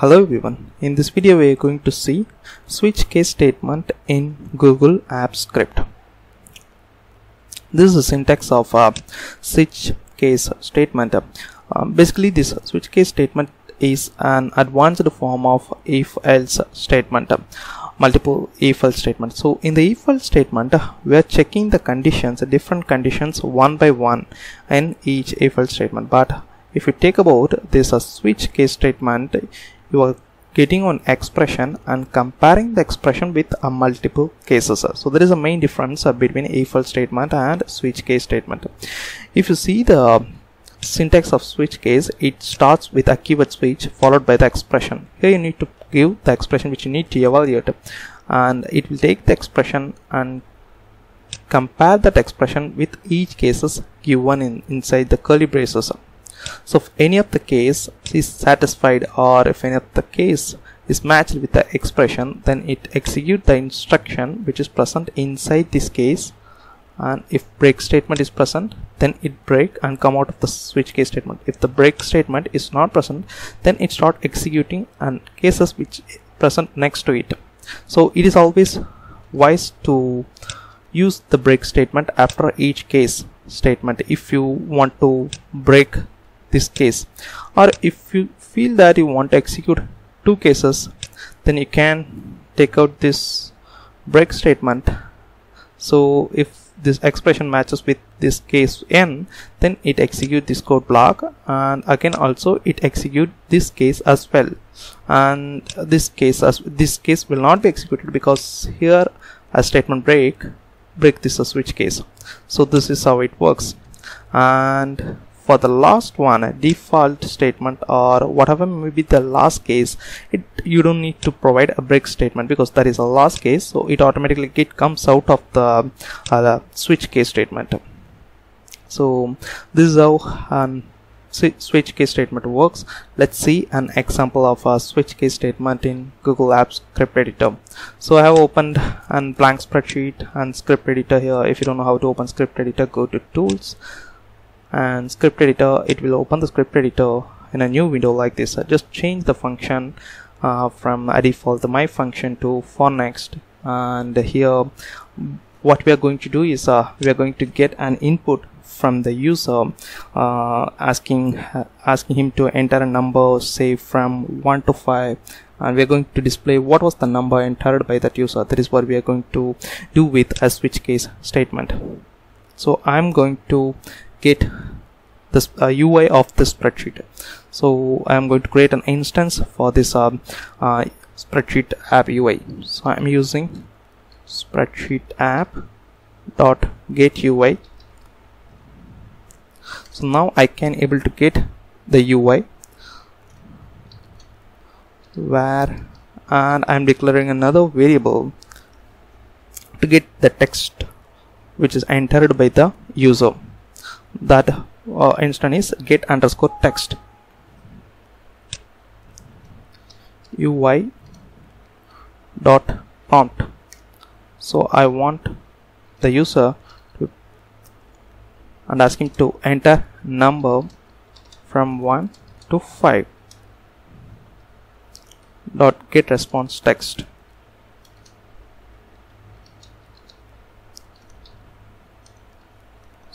Hello everyone, in this video we are going to see switch case statement in Google Apps Script. This is the syntax of a switch case statement. Uh, basically this switch case statement is an advanced form of if else statement multiple if else statements so in the if else statement we are checking the conditions different conditions one by one in each if else statement but if you take about this a switch case statement you are getting an expression and comparing the expression with a multiple cases so there is a main difference uh, between if else statement and switch case statement. If you see the syntax of switch case it starts with a keyword switch followed by the expression. Here you need to give the expression which you need to evaluate. And it will take the expression and compare that expression with each cases given in inside the curly braces so if any of the case is satisfied or if any of the case is matched with the expression then it execute the instruction which is present inside this case. And if break statement is present then it break and come out of the switch case statement. If the break statement is not present then it start executing and cases which present next to it. So it is always wise to use the break statement after each case statement. If you want to break this case. Or if you feel that you want to execute two cases then you can take out this break statement. So if this expression matches with this case n then it execute this code block and again also it execute this case as well. And this case as this case will not be executed because here a statement break break this a switch case. So this is how it works. And for the last one default statement or whatever may be the last case it you don't need to provide a break statement because that is a last case so it automatically it comes out of the, uh, the switch case statement. So this is how um, switch case statement works. Let's see an example of a switch case statement in google apps script editor. So i have opened a blank spreadsheet and script editor here. If you don't know how to open script editor go to tools and script editor it will open the script editor in a new window like this. I just change the function uh, from a default the my function to for next. And here what we are going to do is uh, we are going to get an input from the user uh, asking uh, asking him to enter a number say from 1 to 5 and we are going to display what was the number entered by that user. That is what we are going to do with a switch case statement. So I'm going to get this uh, UI of the spreadsheet. So I'm going to create an instance for this um, uh, spreadsheet app UI so I'm using spreadsheet app dot get UI so now I can able to get the UI where and I'm declaring another variable to get the text which is entered by the user that uh, instance is get underscore text. Ui dot prompt. So I want the user to and ask him to enter number from 1 to 5 dot get response text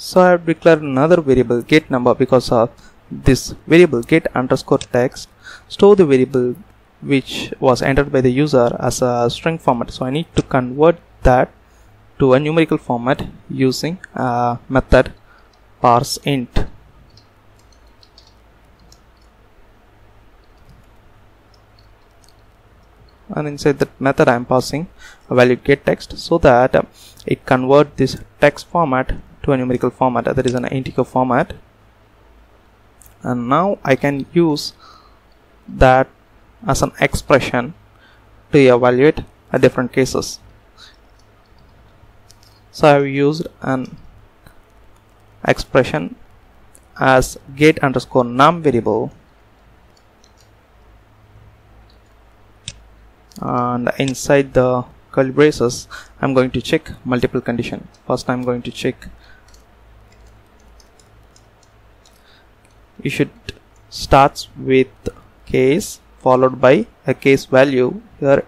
so I have declared another variable get number because of this variable get underscore text. Store the variable which was entered by the user as a string format. So I need to convert that to a numerical format using a method parse int. And inside that method I am passing a value get text so that it convert this text format to a numerical format that is an integer format. And now I can use that as an expression to evaluate a different cases. So I have used an expression as get underscore num variable and inside the curly braces I'm going to check multiple condition. First I'm going to check you should start with case followed by a case value. Here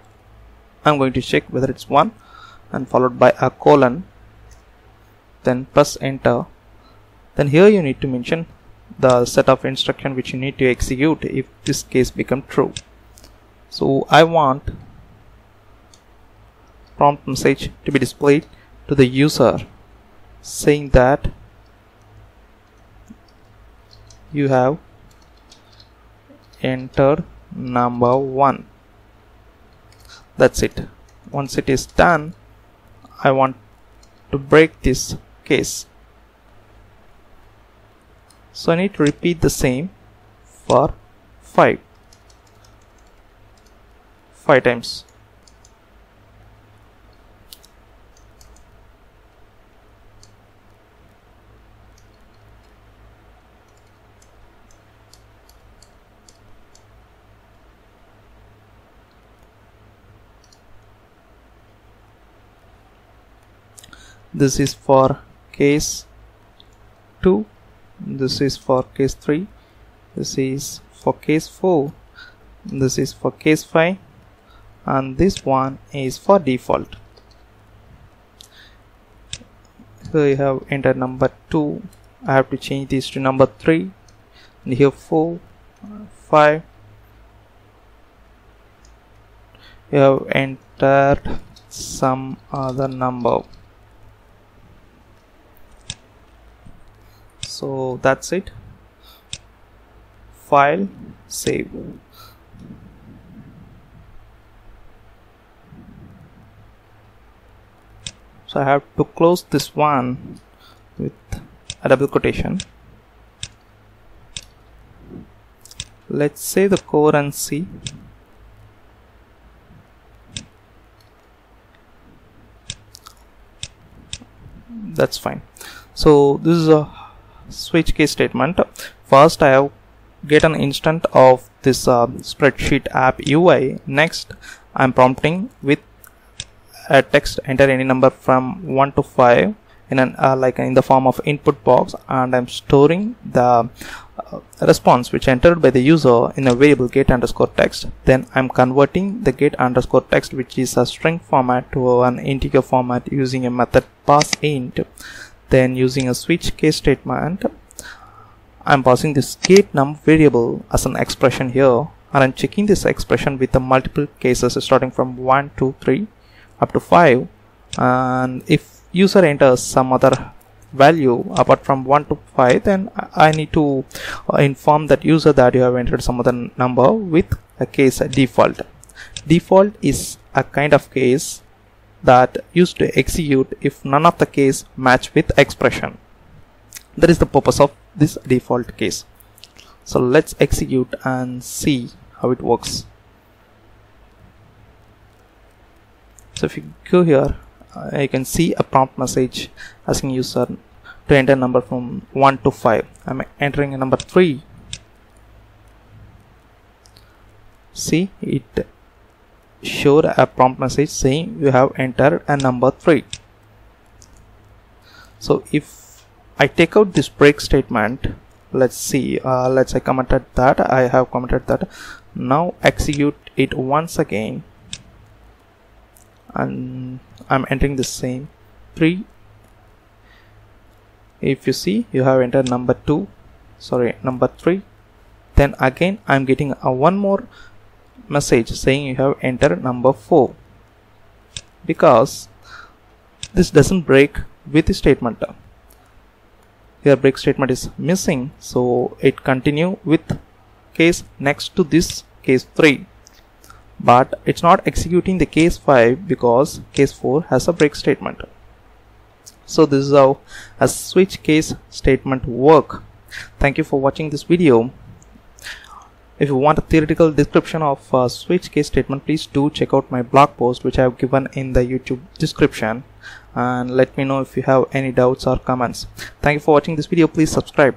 I'm going to check whether it's 1 and followed by a colon then press enter. Then here you need to mention the set of instruction which you need to execute if this case become true. So I want prompt message to be displayed to the user saying that you have entered number 1 that's it. Once it is done I want to break this case. So I need to repeat the same for 5 5 times this is for case 2 this is for case 3 this is for case 4 this is for case 5 and this one is for default. So you have entered number 2 I have to change this to number 3 and here 4 5 you have entered some other number so that's it. File save. So I have to close this one with a double quotation. Let's say the core and see that's fine. So this is a switch case statement. First I have get an instant of this uh, spreadsheet app UI next I'm prompting with a text enter any number from 1 to 5 in an uh, like in the form of input box and I'm storing the uh, response which entered by the user in a variable get underscore text. Then I'm converting the get underscore text which is a string format to an integer format using a method parse int then using a switch case statement I'm passing this get num variable as an expression here and I'm checking this expression with the multiple cases starting from 1 2 3 up to 5 and if user enters some other value apart from 1 to 5 then I need to uh, inform that user that you have entered some other number with a case default. Default is a kind of case that used to execute if none of the case match with expression. That is the purpose of this default case. So let's execute and see how it works. So if you go here, uh, you can see a prompt message asking user to enter number from 1 to 5. I'm entering a number 3. See, it showed a prompt message saying you have entered a number 3 so if I take out this break statement let's see uh, let's say commented that I have commented that. Now execute it once again. And I'm entering the same 3 if you see you have entered number 2 sorry number 3 then again I'm getting a one more message saying you have entered number 4 because this doesn't break with the statement. Here break statement is missing so it continue with case next to this case 3 but it's not executing the case 5 because case 4 has a break statement. So this is how a switch case statement work. Thank you for watching this video if you want a theoretical description of uh, switch case statement, please do check out my blog post which I have given in the YouTube description and let me know if you have any doubts or comments. Thank you for watching this video. Please subscribe.